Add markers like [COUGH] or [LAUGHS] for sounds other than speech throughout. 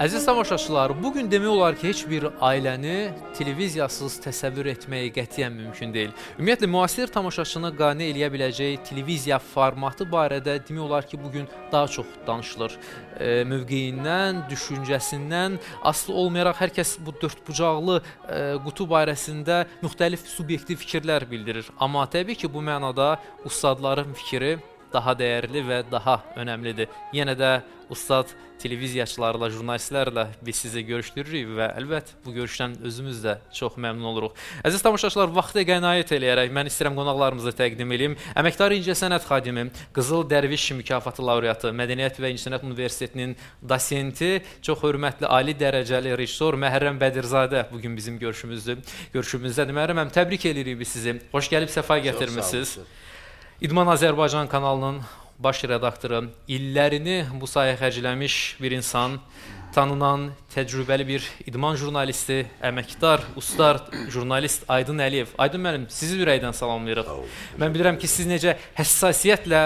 Əziz tamaşaçılar, bu gün demək olar ki, heç bir ailəni televiziyasız təsəvvür etmək qətiyyən mümkün deyil. Ümumiyyətlə müasir tamaşaçını qane eləyə biləcək televiziya formatı barədə demək olar ki, bu gün daha çox danışılır. E, mövqeyindən, düşüncəsindən asılı olmayaraq hər kəs bu dördbucaqlı e, qutu barəsində müxtəlif subyektiv fikirlər bildirir. Amma təbii ki, bu mənada ustadların fikri daha dəyərli və daha önəmlidir. Yenə də ustad televiziyaçılarla, jurnalistlərlə biz sizi görüşdürürük və əlbəttə bu görüşdən özümüz də çox məmnun oluruq. Əziz tamaşaçılar, vaxtı qənaət eləyərək mən istəyirəm qonaqlarımızı təqdim edeyim. Əməkdar incəsənət xadimi, Qızıl Dərviş mükafatı laureatı, Mədəniyyət və İncəsənət Universitetinin dosenti, çox hörmətli ali dərəcəli rejissor Məhərrəm Bədirzadə bu gün bizim görüşümüzdür. Görüşümüzdədir. Məhərrəm, təbrik edirik biz sizi. Xoş gəlib, səfa gətirmisiniz. İdman Azərbaycan kanalının baş redaktoru, illərini bu sahəyə xərcləmiş bir insan, tanınan, təcrübəli bir idman jurnalisti, əməkdar, ustar jurnalist Aydın Əliyev. Aydın müəllim, sizi ürəkdən salamlayırıq. Mən bilirəm ki, siz necə həssasiyyətlə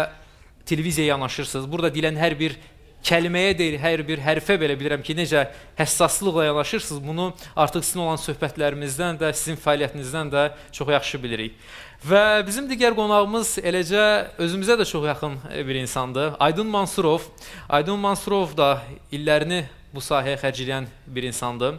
televiziyaya yanaşırsınız. Burada deyilən hər bir kəlməyə deyil, hər bir hərfə belə bilirəm ki, necə həssaslıqla yanaşırsınız. Bunu artıq sizin olan söhbətlərimizdən də, sizin fəaliyyətinizdən də çox yaxşı bilirik. Və bizim digər qonağımız eləcə özümüzə də çox yaxın bir insandır. Aydın Mansurov. Aydın Mansurov da illərini bu sahəyə xərcləyən bir insandır.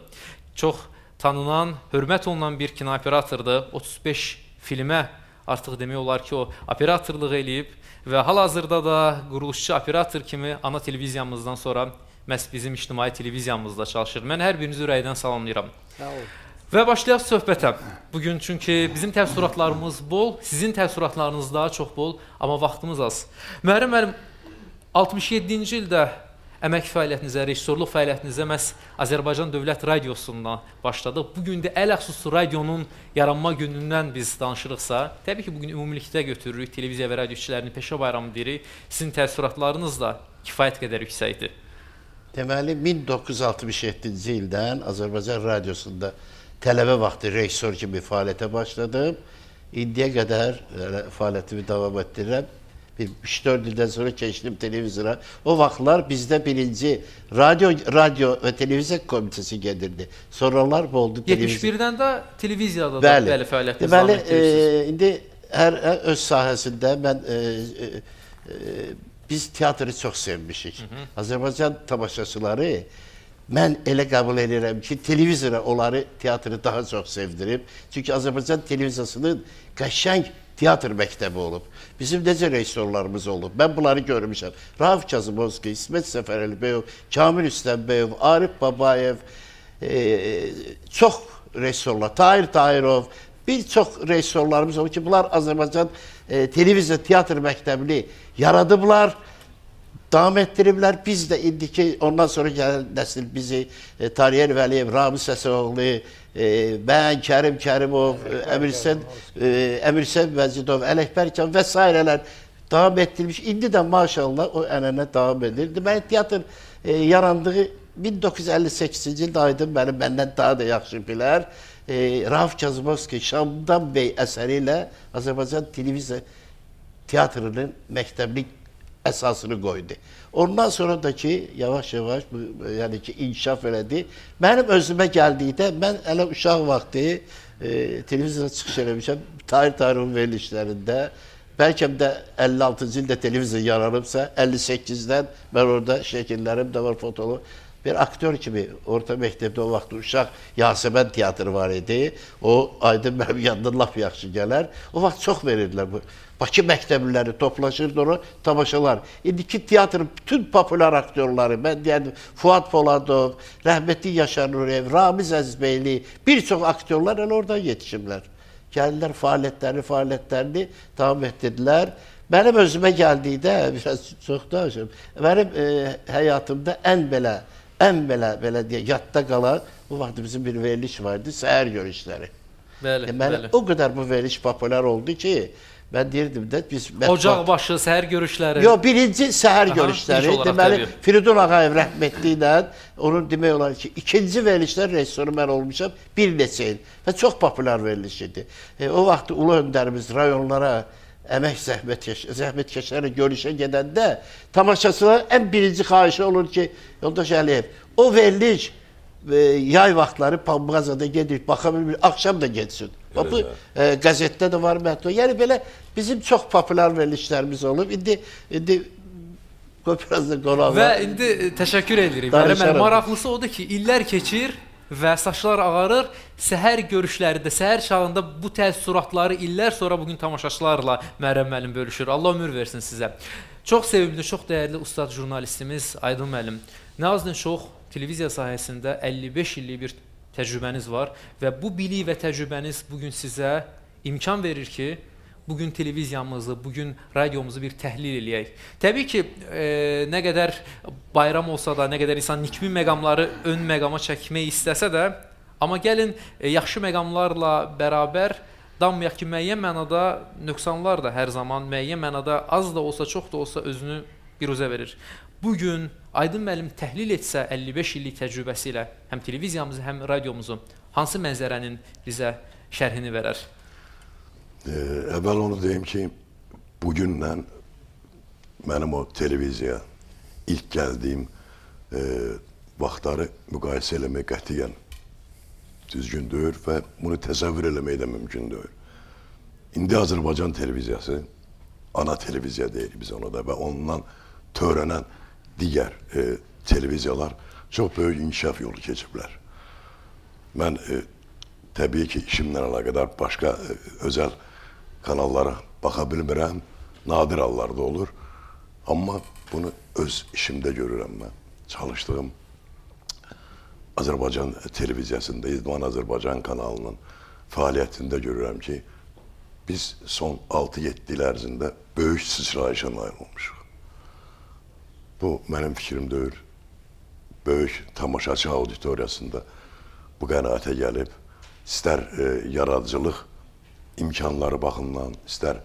Çox tanınan, hörmət olunan bir kinooperatordur. 35 filmə artıq demək olar ki, o operatorluq eləyib və hal-hazırda da quruluşçu operator kimi ana televiziyamızdan sonra məhz bizim ictimai televiziyamızda çalışır. Mən hər birinizi ürəkdən salamlayıram. Sağ olun. Və başlayaq söhbətə. Bu gün çünki bizim təəssüratlarımız bol, sizin təəssüratlarınız daha çox bol, amma vaxtımız az. Müəllim müəllim 67-ci ildə əmək fəaliyyətinizə, rejissorluq fəaliyyətinizə məhz Azərbaycan Dövlət Radiosundan başladıq. Bu gün də ələxüsus radionun yaranma günündən biz danışırıqsa, təbii ki, bu gün ümumilikdə götürürük, televiziya və radio işçilərinin peşə bayramı deyirik. Sizin təəssüratlarınız da kifayət qədər yüksəkdir. Deməli 1967-ci ildən Azərbaycan Radiosunda tələbə vaxtı rejissor kimi fəaliyyətə başladım. İndiyə qədər fəaliyyətimi davam etdirirəm bir 3-4 ildən sonra keçdim televizora. O vaxtlar bizdə birinci radio radio və televiziya komitəsi gedirdi. Sonralar bu oldu televiziya. 71-dən də televiziyada da bəli, bəli fəaliyyət deməli e, indi hər, hər öz sahəsində mən e, e, e, biz teatrı çox sevmişik. Hı -hı. Azərbaycan tamaşaçıları mən elə qəbul edirəm ki, televizora onları teatrı daha çox sevdirib. Çünki Azərbaycan televiziyasının qəşəng teatr məktəbi olub. Bizim necə rejissorlarımız olub. Mən bunları görmüşəm. Rauf Kazımovski, İsmet Səfərəlibəyov, Kamil Üstənbəyov, Arif Babayev, e, çox rejissorlar, Tahir Tahirov, bir çox rejissorlarımız olub ki, bunlar Azərbaycan e, televiziya teatr məktəbini yaradıblar davam etdiriblər. Biz də indiki ondan sonra gələn nəsil bizi e, Tariyer Vəliyev, Ramiz Səsəoğlu, e, mən, Kərim Kərimov, Əmirsən e, Əmirsən Vəzidov, Ələkbərkan və s. davam etdirilmiş. İndi də maşallah o ənənə davam edir. Deməli teatr e, yarandığı 1958-ci ildə Aydın mənim məndən daha da yaxşı bilər. E, Rauf Kazımovski Şamdan Bey əsəri ilə Azərbaycan televiziya teatrının məktəbli əsasını qoydu. Ondan sonra da ki, yavaş-yavaş yəni ki, inkişaf elədi. Mənim özümə gəldikdə mən elə uşaq vaxtı e, televiziyada çıxış eləmişəm. Tahir Tahirov verilişlərində bəlkə də 56-cı ildə televiziya yaranıbsa, 58-dən mən orada şəkillərim də var, fotolu bir aktyor kimi orta məktəbdə o vaxt uşaq Yasəmən teatrı var idi. O aydın mənim [LAUGHS] yanımda lap yaxşı gələr. O vaxt çox verirdilər bu. Bakı məktəbliləri toplaşırdı onu tamaşalar. İndiki teatrın bütün populyar aktyorları, mən deyərdim Fuad Poladov, rəhmətli Yaşar Nuriyev, Ramiz Əzizbeyli, bir çox aktyorlar elə oradan yetişiblər. Gəldilər fəaliyyətlərini, fəaliyyətlərini davam etdirdilər. Mənim özümə gəldikdə, [LAUGHS] biraz çox danışım, mənim e, həyatımda ən belə ən belə belə deyə yadda qalan bu vaxt bizim bir veriliş vardı, səhər görüşləri. Bəli, Deməli, bəli. o qədər bu veriliş populyar oldu ki, mən deyirdim də biz mətbuat... Ocaq başı səhər görüşləri. Yox, birinci səhər Aha, görüşləri. Deməli, təbii. Firidun Ağayev rəhmətli ilə onun demək olar ki, ikinci verilişlər rejissoru mən olmuşam bir neçə il və çox populyar veriliş idi. E, o vaxt ulu öndərimiz rayonlara əmək zəhmətkeş, zəhmətkeşlərlə görüşə gedəndə tamaşaçılar ən birinci xahişi olur ki, yoldaş Əliyev, o veriliş e, yay vaxtları Pambazada gedib baxa bilmir, axşam da getsin. Bax bu e, qəzetdə də var mətn. Yəni belə bizim çox populyar verilişlərimiz olub. İndi indi qoy biraz da qonaq. Və indi e, təşəkkür edirik. Mənim maraqlısı odur ki, illər keçir və saçlar ağarır. Səhər görüşlərində, səhər çağında bu təəssüratları illər sonra bu gün tamaşaçılarla Məryəm müəllim bölüşür. Allah ömür versin sizə. Çox sevimli, çox dəyərli ustad jurnalistimiz Aydın müəllim. Nazlı çox televiziya sahəsində 55 illik bir təcrübəniz var və bu bilik və təcrübəniz bu gün sizə imkan verir ki, bu gün televiziyamızı, bu gün radiomuzu bir təhlil eləyək. Təbii ki, e, nə qədər bayram olsa da, nə qədər insan nikbi məqamları ön məqama çəkmək istəsə də, amma gəlin e, yaxşı məqamlarla bərabər danmayaq ki, müəyyən mənada nöqsanlar da hər zaman müəyyən mənada az da olsa, çox da olsa özünü biruzə verir. Bu gün Aydın müəllim təhlil etsə 55 illik təcrübəsi ilə həm televiziyamızı, həm radiomuzu hansı mənzərənin bizə şərhini verər? Ee, evvel onu diyeyim ki bugünden benim o televizyaya ilk geldiğim e, vaxtları müqayisə eləmək qətiyyən düzgün deyil və bunu təsəvvür eləmək də mümkün deyil. İndi Azərbaycan televiziyası ana televiziya deyirik biz ona da və ondan törənən digər e, televiziyalar çox böyük inkişaf yolu keçiblər. Mən e, təbii ki, işimlə əlaqədar başqa e, özəl kanallara baxa bilmirəm. Nadir hallarda olur. Amma bunu öz işimdə görürəm mən. Çalışdığım Azərbaycan televiziyasında, İdman Azərbaycan kanalının fəaliyyətində görürəm ki, biz son 6-7 il ərzində böyük sıçrayışa nail olmuşuq. Bu mənim fikrim deyil. Böyük tamaşaçı auditoriyasında bu qənaətə gəlib, istər e, yaradıcılıq imkanları baxımından, istər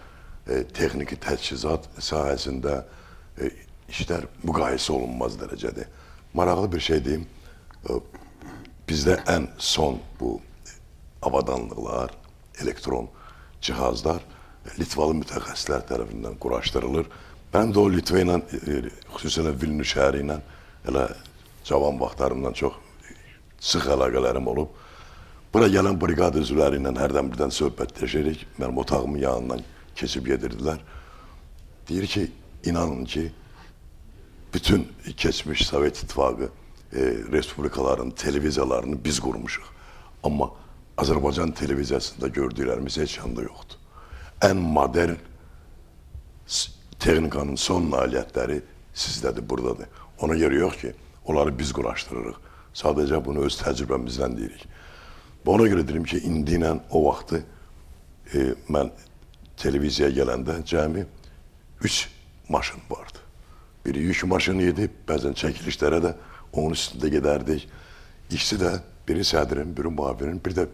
e, texniki təchizat sahəsində e, işlər müqayisə olunmaz dərəcədə. Maraqlı bir şey deyim, e, bizdə ən son bu avadanlıqlar, elektron cihazlar Litvalı mütəxəssislər tərəfindən quraşdırılır. Mən də o Litva ilə, e, xüsusən Vilnius şəhəri ilə elə cavan vaxtlarımdan çox sıx əlaqələrim olub. Bura gələn briqada üzvləri ilə hərdən birdən söhbətləşirik. Mənim otağımın yanından keçib gedirdilər. Deyir ki, inanın ki, bütün keçmiş Sovet İttifaqı e, respublikaların televiziyalarını biz qurmuşuq. Amma Azərbaycan televiziyasında gördüklərimiz heç yanda yoxdur. Ən modern texnikanın son nailiyyətləri sizdədir, buradadır. Ona görə yox ki, onları biz quraşdırırıq. Sadəcə bunu öz təcrübəmizdən deyirik. Ona görə deyirəm ki, indi ilə o vaxtı e, mən televiziyaya gələndə cəmi üç maşın vardı. Biri yük maşını idi, bəzən çəkilişlərə də onun üstündə gedərdik. İkisi də biri sədrin, biri müavirin, bir də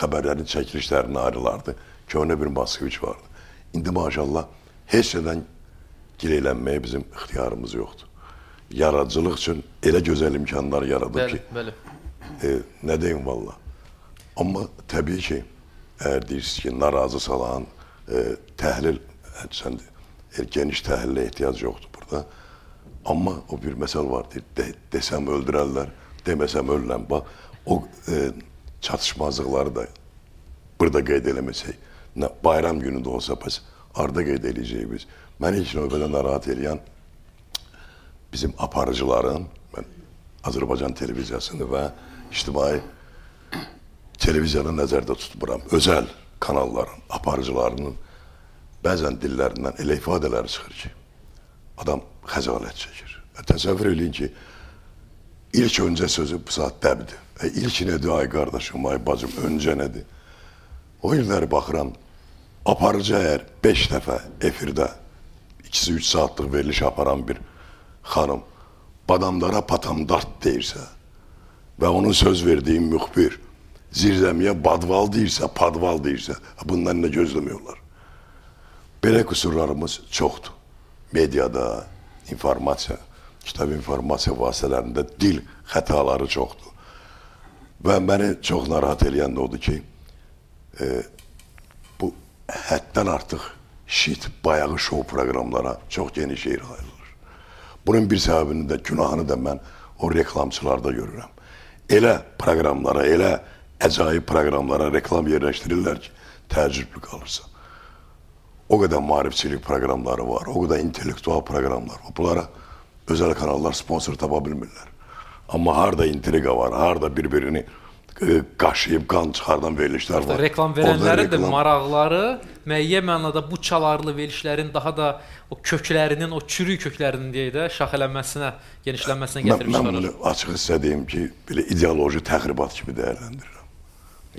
xəbərlərin çəkilişlərinə ayrılardı. Köhnə bir Moskviç vardı. İndi maşallah heç nədən gileylənməyə bizim ixtiyarımız yoxdur. Yaradıcılıq üçün elə gözəl imkanlar yaradıb Bəli, ki, bəli. e, nə deyim valla. Amma təbii ki, əgər deyirsiniz ki, narazı salan e, təhlil, sən e, geniş təhlilə ehtiyac yoxdur burada. Amma o bir məsəl var, deyir, de, desəm öldürərlər, deməsəm ölürəm. Bax, o e, çatışmazlıqları da burada qeyd eləməsək, nə, bayram günü də olsa, bəs arda qeyd eləyəcəyik biz. Məni ilk növbədə narahat eləyən bizim aparıcıların, mən Azərbaycan televiziyasını və ictimai televiziyanı nəzərdə tutmuram. Özəl kanalların, aparıcılarının bəzən dillərindən elə ifadələr çıxır ki, adam xəcalət çəkir. Təsəvvür eləyin ki, ilk öncə sözü bu saat dəbdir. E, ilk nədir ay qardaşım, ay bacım, öncə nədir? O illəri baxıram, aparıcı əgər 5 dəfə efirdə 2-3 saatlıq veriliş aparan bir xanım badamdara patamdart deyirsə və onun söz verdiyi müxbir zirzəmiyə badval deyirsə, padval deyirsə, bundan nə gözləmiyorlar? Belə qüsurlarımız çoxdur. Mediada, informasiya, kitab informasiya vasitələrində dil xətaları çoxdur. Və məni çox narahat eləyən də odur ki, e, həddən artıq şit, bayağı şou proqramlara çox geniş yer ayrılır. Bunun bir səbəbini də, günahını da mən o reklamçılarda görürəm. Elə proqramlara, elə əcaib proqramlara reklam yerləşdirirlər ki, təəccüblü qalırsan. O qədər maarifçilik proqramları var, o qədər intellektual proqramlar var. Bunlara özəl kanallar sponsor tapa bilmirlər. Amma harda intriqa var, harda bir-birini e, qaşıyıb qan çıxardan verilişlər var. Reklam verənlərin də reklam- maraqları müəyyən mənada bu çalarlı verilişlərin daha da o köklərinin, o çürük köklərinin deyək də şaxələnməsinə, genişlənməsinə Mən, mən gətirmişlər. bunu açıq hissə deyim ki, belə ideoloji təxribat kimi dəyərləndirirəm.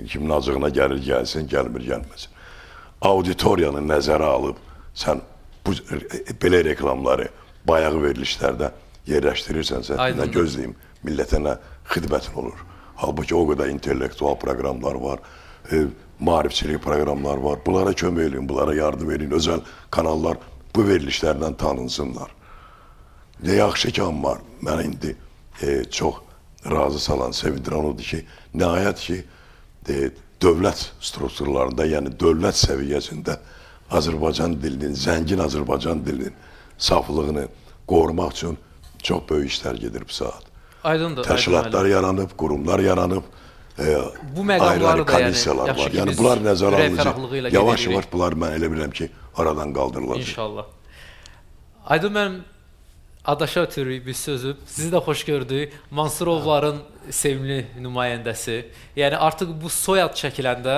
Kimin acığına gəlir, gəlsin, gəlmir, gəlməsin. Auditoriyanı nəzərə alıb sən bu e, belə reklamları bayağı verilişlərdə yerləşdirirsənsə, nə gözləyim, millətə nə xidmətin olur. Halbuki o qədər intellektual proqramlar var, e, maarifçilik proqramlar var. Bunlara kömək edin, bunlara yardım edin. Özəl kanallar bu verilişlərdən tanınsınlar. Nə yaxşı ki, amma mən indi e, çox razı salan, sevindirən odur ki, nəhayət ki, e, dövlət strukturlarında, yəni dövlət səviyyəsində Azərbaycan dilinin, zəngin Azərbaycan dilinin saflığını qorumaq üçün çox böyük işlər gedir bu saat. Aydındır. Təşkilatlar aydın, yaranıb, qurumlar yaranıb, e, Bu məqamları da, yəni, komissiyalar yaxşı var. Yəni bunlar nəzərə alınacaq. Yavaş-yavaş bunlar mən elə bilirəm ki, aradan qaldırılacaq. İnşallah. Aydın müəllim adaşa ötürük biz sözü. Sizi də xoş gördük. Mansurovların sevimli nümayəndəsi. Yəni artıq bu soyad çəkiləndə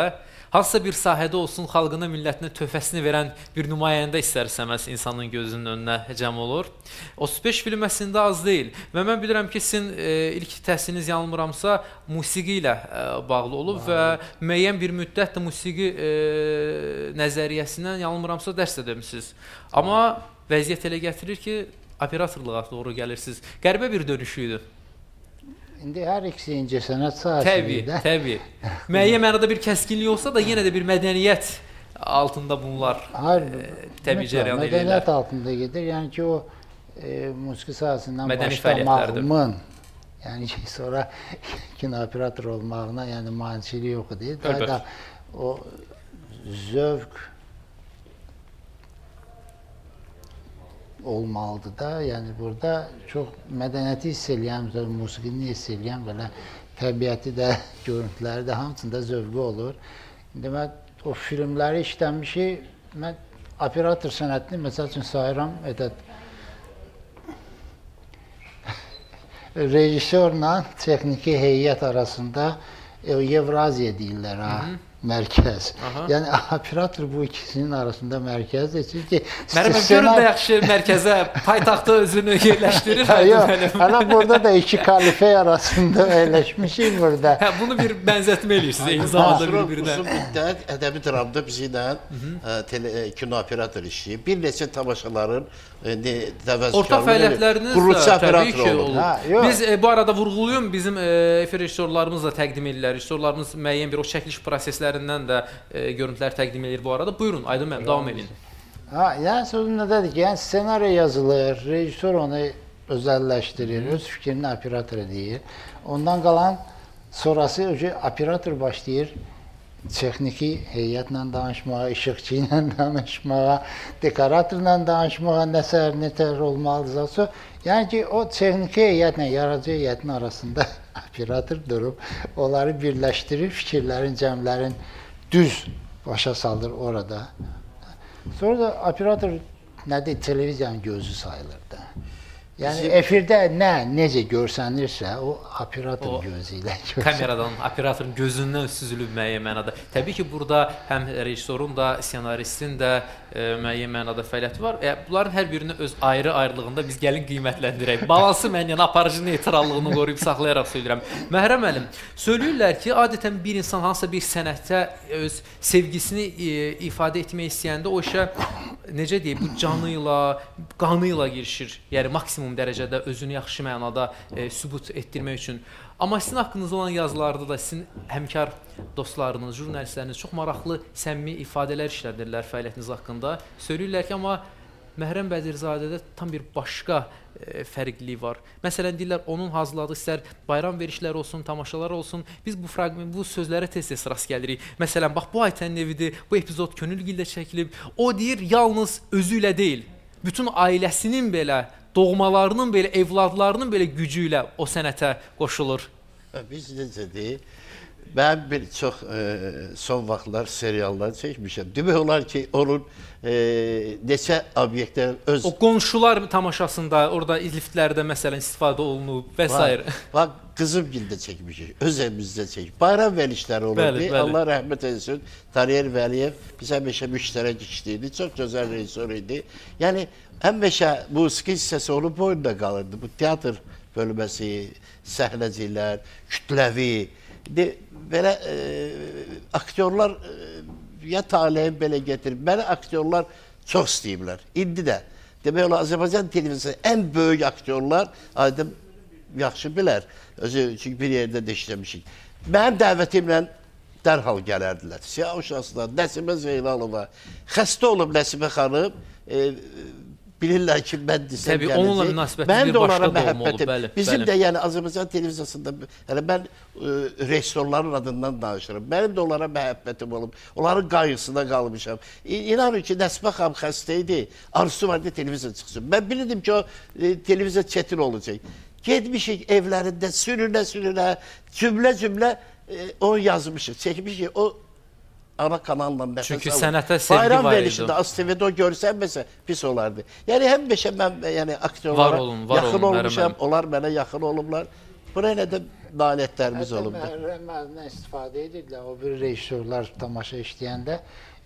hansısa bir sahədə olsun xalqına, millətinə töhfəsini verən bir nümayəndə istər-istəməz insanın gözünün önünə cəm olur. 35 film əslində az deyil və mən bilirəm ki, sizin e, ilk təhsiliniz yanılmıramsa musiqi ilə e, bağlı olub və müəyyən bir müddət də musiqi e, nəzəriyyəsindən yanılmıramsa dərs də demisiniz. Amma vəziyyət elə gətirir ki, operatorluğa doğru gəlirsiniz. Qəribə bir dönüşü idi. İndi hər ikisi incəsənət Təbii, sahəsində. təbii. [LAUGHS] Müəyyən mənada bir kəskinlik olsa da yenə də bir mədəniyyət altında bunlar Hayır, təbii mütləq cərəyan mədəniyyət edirlər. altında gedir. Yəni ki, o e, musiqi sahəsindən Mədəni fəaliyyətlərdir. başlamağımın, yəni ki, sonra [LAUGHS] kino operator olmağına, yəni maneçilik yox idi. Daha Əlbəttə. da o zövq olmalıdır da. Yəni burada çox mədəniyyəti hiss eləyən, musiqini hiss eləyən belə təbiəti də, [LAUGHS] görüntüləri də hamısında zövqü olur. Mən o filmləri işləmişik. Mən operator sənətini məsəl üçün sayıram, edət [LAUGHS] rejissorla texniki heyət arasında e, Evraziya deyirlər ha, mərkəz. Aha. Yəni [LAUGHS] operator bu ikisinin arasında mərkəzdir. Çünki Mənim görün ssenari- də yaxşı mərkəzə, paytaxta özünü [LAUGHS] yerləşdirir. Hə, yox, Mənim. hələ burada da iki [LAUGHS] kalifə arasında əyləşmişik burada. Hə, bunu bir bənzətmə eləyirsiniz eyni zamanda Mansur bir-birinə. uzun müddət ədəbi dramda bizi ilə ə, tele, ə, kino operator işləyib. Bir neçə tamaşaların ə, ne, təvəzzükarlığı Orta fəaliyyətləriniz də təbii operator ki olub. olur. Ha, yox. Biz e, bu arada vurğulayım, bizim e, efir rejissorlarımız da təqdim edirlər. Rejissorlarımız müəyyən bir o çəkiliş proseslərindən də e, görüntülər təqdim edir bu arada. Buyurun, Aydın müəllim, davam edin. Ha, yəni sözüm nədədir ki, yəni ssenari yazılır, rejissor onu özəlləşdirir, öz fikrini operatora deyir. Ondan qalan sonrası öcə operator başlayır texniki heyətlə danışmağa, işıqçı ilə [LAUGHS] danışmağa, dekoratorla danışmağa, nəsə nətər olmalıdırsa, yəni ki, o texniki heyətlə yaradıcı heyətin arasında [LAUGHS] operator durub onları birləşdirir, fikirlərin, cəmlərin düz başa salır orada. Sonra da operator nədir? Televiziyanın gözü sayılır da. Yəni Bizim- efirdə nə, necə görsənirsə, o operator O gözü ilə [LAUGHS] görsənir. Kameradan operatorun gözündən süzülüb müəyyən mənada. Təbii ki, burada həm rejissorun da, ssenaristin də e, müəyyən mənada fəaliyyəti var. E, bunların hər birini öz ayrı-ayrılığında biz gəlin qiymətləndirək. Balansı mən yəni aparıcı neytrallığını qoruyub saxlayaraq söyləyirəm. Məhrəm müəllim, söyləyirlər ki, adətən bir insan hansısa bir sənətdə öz sevgisini e, ifadə etmək istəyəndə o işə necə deyim, bu canı ilə, qanı ilə girişir. Yəni maksimum dərəcədə özünü yaxşı mənada e, sübut etdirmək üçün. Amma sizin haqqınızda olan yazılarda da sizin həmkar dostlarınız, jurnalistləriniz çox maraqlı, səmimi ifadələr işlədirlər fəaliyyətiniz haqqında. Söyləyirlər ki, amma Məhrəm Bədirzadədə tam bir başqa e, fərqlilik var. Məsələn deyirlər onun hazırladığı istər bayram verişləri olsun, tamaşalar olsun, biz bu fraqment bu sözlərə tez-tez rast gəlirik. Məsələn, bax bu Aytənin evidir, bu epizod könülgildə çəkilib. O deyir yalnız özü ilə deyil, bütün ailəsinin belə doğmalarının belə evladlarının belə gücü ilə o sənətə qoşulur. Biz necədir? Mən bir çox e, son vaxtlar seriallar çəkmişəm. Demək olar ki, onun e, neçə obyektlər öz O qonşular tamaşasında orada liftlərdə məsələn istifadə olunub və s. Bax, bax qızımgildə çəkmişik, öz evimizdə çək. Bayram verilişləri olurdu. Bəli, bəli. Allah rəhmət etsin. Tariyer Vəliyev biz həmişə müştərək işləyirdi. Çox gözəl rejissor idi. Yəni həmişə musiqi hissəsi onun boynunda qalırdı. Bu teatr bölməsi, səhnəciklər, kütləvi, de, belə e, aktyorlar e, ya taleyin belə getirib. Məni aktyorlar çox istəyiblər. İndi də. Demək olar Azərbaycan televiziyası ən böyük aktyorlar aydın yaxşı bilər. Özü çünki bir yerdə də işləmişik. Mənim dəvətimlə dərhal gələrdilər. Siyah uşaqlar, Nəsimə Zeynalova. Xəstə olub Nəsimə xanım, e, bilirlər ki, mən desəm Təbii, onunla münasibətiniz Mən bir başqa da olmalı, məhəbbətim. bəli, Bizim bəli. də yəni Azərbaycan televiziyasında yəni mən e, rejissorların adından danışıram. Mənim də onlara məhəbbətim olub. Onların qayğısına qalmışam. İnanın ki, Nəsbə xanım xəstə idi. Arzusu vardı televiziya çıxsın. Mən bilirdim ki, o e, televiziya çətin olacaq. Getmişik evlərində sürünə-sürünə, cümlə-cümlə e, o yazmışıq, çəkmişik. O ana kanalla nəfəs Çünki alır. sənətə sevgi Bayram var idi. verilişində ASTV-də o görsənməsə pis olardı. Yəni həmişə mən yəni aktyorlara Var olun, var yaxın olun, olmuşam, Məryəm. onlar mənə yaxın olublar. Buna elə də nailiyyətlərimiz olubdu. Mühərrəm müəllimdən istifadə edirdilər. O bir rejissorlar tamaşa işləyəndə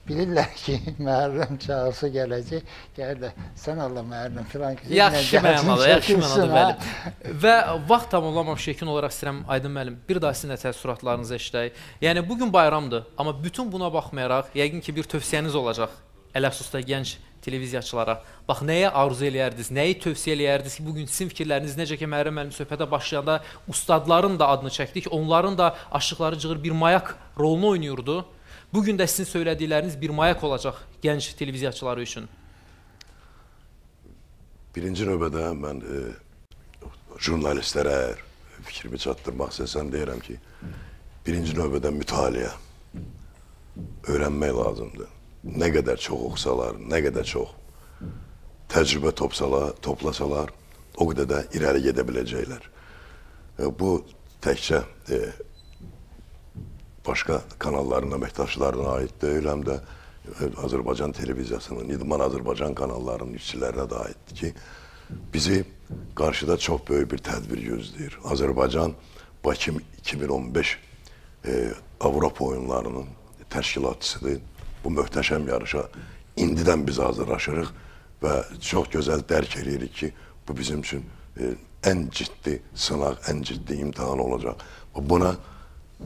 bilirlər [LAUGHS] ki, mühərrəm çağırsa gələcək. Gəlir də sən Allah mühərrəm filan ki. Yaxşı mənalı, yaxşı mənalı bəli. Və vaxt tamamlamamış yekun olaraq istəyirəm Aydın müəllim, bir daha sizin də təəssüratlarınızı eşidək. Yəni bu gün bayramdır, amma bütün buna baxmayaraq yəqin ki bir tövsiyəniz olacaq ələxüsusda gənc televiziyaçılara. Bax nəyə arzu eləyərdiniz, nəyi tövsiyə eləyərdiniz ki, bu gün sizin fikirləriniz necə ki Məryəm müəllim söhbətə başlayanda ustadların da adını çəkdik, onların da aşıqları cığır bir mayak rolunu oynayırdı. Bu gün də sizin söylədikləriniz bir mayak olacaq gənc televiziyaçıları üçün. Birinci növbədə mən e, jurnalistlərə fikrimi çatdırmaq istəsəm deyirəm ki, birinci növbədə mütaliə öyrənmək lazımdır. Nə qədər çox oxusalar, nə qədər çox təcrübə topsalar, toplasalar, o qədər də irəli gedə biləcəklər. E, bu təkcə e, başqa kanalların əməkdaşlarına aid deyil, həm də e, Azərbaycan televiziyasının, İdman Azərbaycan kanallarının işçilərinə də aiddir ki, bizi qarşıda çox böyük bir tədbir gözləyir. Azərbaycan Bakı 2015 e, Avropa oyunlarının təşkilatçısıdır. Bu möhtəşəm yarışa indidən biz hazırlaşırıq və çox gözəl dərk edirik ki, bu bizim üçün e, ən ciddi sınaq, ən ciddi imtahan olacaq. Buna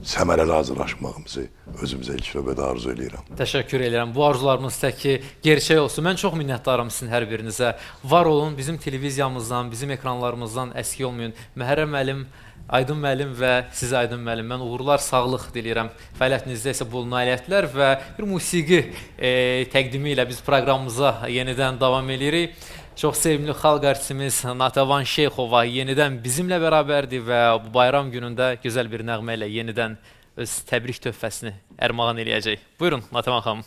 səmərəli hazırlaşmağımızı özümüzə ilk növbədə arzu eləyirəm. Təşəkkür edirəm. Bu arzularınız təki gerçək olsun. Mən çox minnətdaram sizin hər birinizə. Var olun, bizim televiziyamızdan, bizim ekranlarımızdan əski olmayın. Məhərrəm müəllim, Aydın müəllim və sizə Aydın müəllim mən uğurlar, sağlıq diləyirəm. Fəaliyyətinizdə isə bol nailiyyətlər və bir musiqi e, təqdimi ilə biz proqramımıza yenidən davam edirik. Çox sevimli xalq artistimiz Natavan Şeyxova yenidən bizimlə bərabərdir və bu bayram günündə gözəl bir nəğmə ilə yenidən öz təbrik töhfəsini ərmağan eləyəcək. Buyurun Natavan xanım.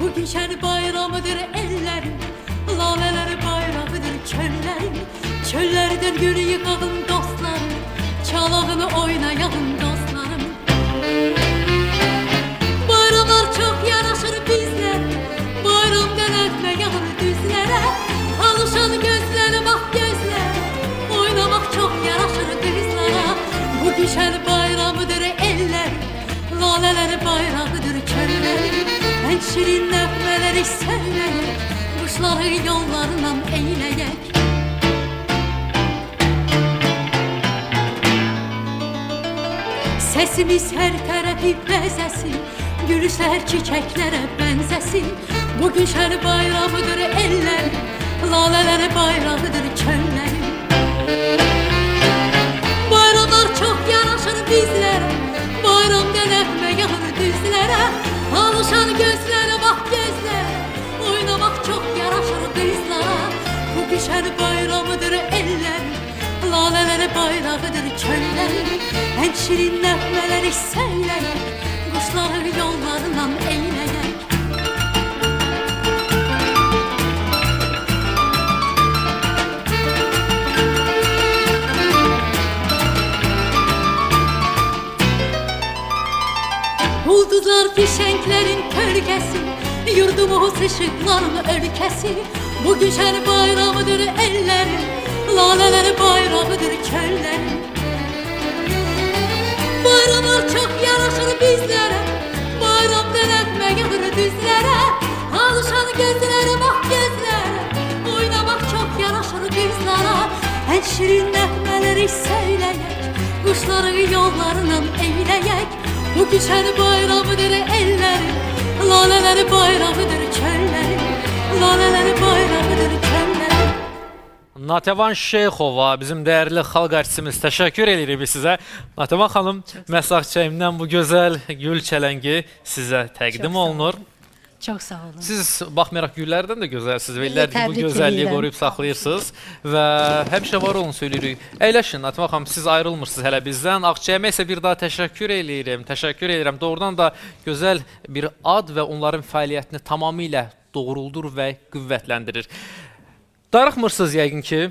Bugün şen bayramıdır ellerin Laleleri bayrağıdır çöllerin Çöllerden gül yıkadın dostlarım Çalağını oynayalım dostlarım. Bayramlar çok yaraşır bizlere Bayramdan ötme yağır düzlere. Alışan gözlere bak gözlere Oynamak çok yaraşır kızlara Bugün şen bayramıdır eller Laleleri bayrağıdır çöllerin En şirin nəğmələri söyləyək Quşları yollarından eyləyək Səsimiz hər tərəfi bəzəsin Gülüşlər çiçəklərə bənzəsin Bugün şər bayramıdır eller Lalələri bayrağıdır çöllərin Bayramlar çox yaraşır bizlərə Bayramda nəğmə yağır düzlərə Alışan gözlərə bax gözlərə Oynamaq başardıysa Bu pişer bayramıdır eller. Laleler bayrağıdır köller. En şirin nəhmələri seyləyək Quşları yollarından eyləyək Ulduzlar fişenklerin pölgesi Yurdumuz ışıqların ölkəsi Bu güşən bayramıdır ellərin Lalələr bayramıdır köllərin Bayramlar çox yaraşır bizlərə Bayramda nəğmə yağır düzlərə Alışan gözlərə bax gözlərə Oynamaq çox yaraşır qızlara Ən şirin nəğmələri söyləyək Quşların yollarından eyləyək Bu güşən bayramıdır ellərin Lalələri bayramıdır köllərin Lalələri bayramıdır köllərin Natəvan Şeyxova, bizim dəyərli xalq artistimiz, təşəkkür edirik biz sizə. Natəvan xanım, məsaqçəyimdən bu gözəl gül çələngi sizə təqdim olunur. Çox sağ olun. Siz baxmayaraq güllərdən də gözəlsiniz və illərdir bu gözəlliyi qoruyub saxlayırsınız və həmişə var olun söyləyirik. Əyləşin Natəvan xanım, siz ayrılmırsınız hələ bizdən. Ağçəyimə isə bir daha təşəkkür eləyirəm. Təşəkkür edirəm. Doğrudan da gözəl bir ad və onların fəaliyyətini tamamilə doğruldur və qüvvətləndirir. Darıxmırsınız yəqin ki.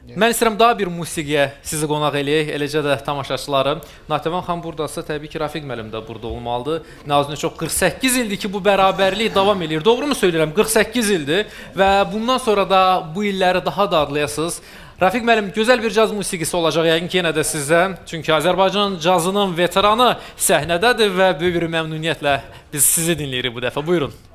Mən istəyirəm daha bir musiqiyə sizi qonaq eləyək, eləcə də tamaşaçıları. Natəvan xan burdasa, təbii ki, Rafiq müəllim də burada olmalıdır. Nazlı çox 48 ildir ki, bu bərabərlik davam eləyir. Doğrumu söyləyirəm? 48 ildir və bundan sonra da bu illəri daha da adlayasınız. Rafiq müəllim, gözəl bir caz musiqisi olacaq yəqin ki, yenə də sizə. Çünki Azərbaycan cazının veteranı səhnədədir və böyük bir məmnuniyyətlə biz sizi dinləyirik bu dəfə. Buyurun.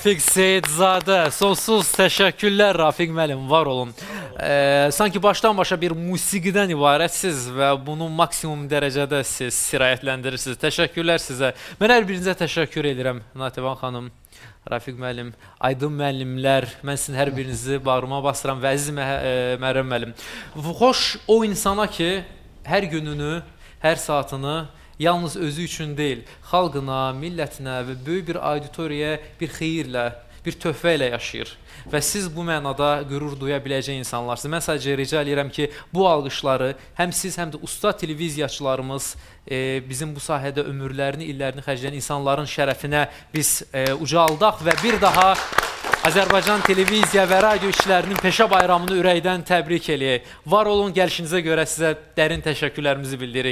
Rafiq Seyidzadə, sonsuz təşəkkürlər Rafiq müəllim, var olun. Ee, sanki başdan başa bir musiqidən ibarətsiz və bunu maksimum dərəcədə siz sirayətləndirirsiniz. Təşəkkürlər sizə. Mən hər birinizə təşəkkür edirəm Nativan xanım. Rafiq müəllim, Aydın müəllimlər, mən sizin hər birinizi bağrıma basıram və əziz Mə- e, Məryəm müəllim. Xoş o insana ki, hər gününü, hər saatını yalnız özü üçün deyil, xalqına, millətinə və böyük bir auditoriyaya bir xeyirlə, bir töhfə ilə yaşayır. Və siz bu mənada qürur duya biləcək insanlarsınız. Mən sadəcə rica edirəm ki, bu alqışları həm siz, həm də usta televiziyaçılarımız e, bizim bu sahədə ömürlərini, illərini xərcləyən insanların şərəfinə biz e, ucaldaq və bir daha Azərbaycan televiziya və radio işçilərinin peşə bayramını ürəkdən təbrik eləyək. Var olun, gəlişinizə görə sizə dərin təşəkkürlərimizi bildiririk.